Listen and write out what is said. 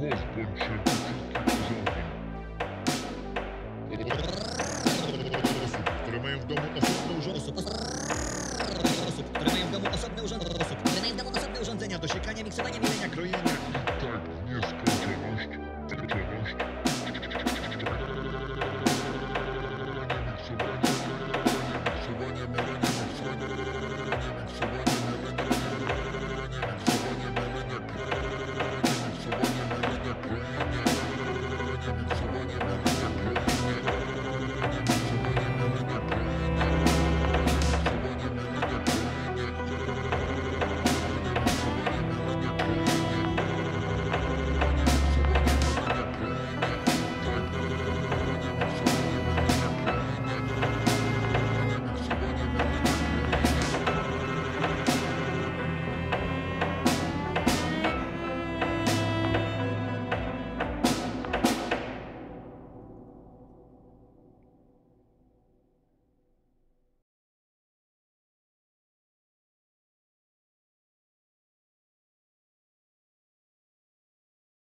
pozbądź się tych wszystkich urządzeń. które mają w domu osobne urządzenia. Osób, które mają w domu osobne urządzenia. Osób, które mają w domu osobne urządzenia do miksowania, mielenia, krojenia.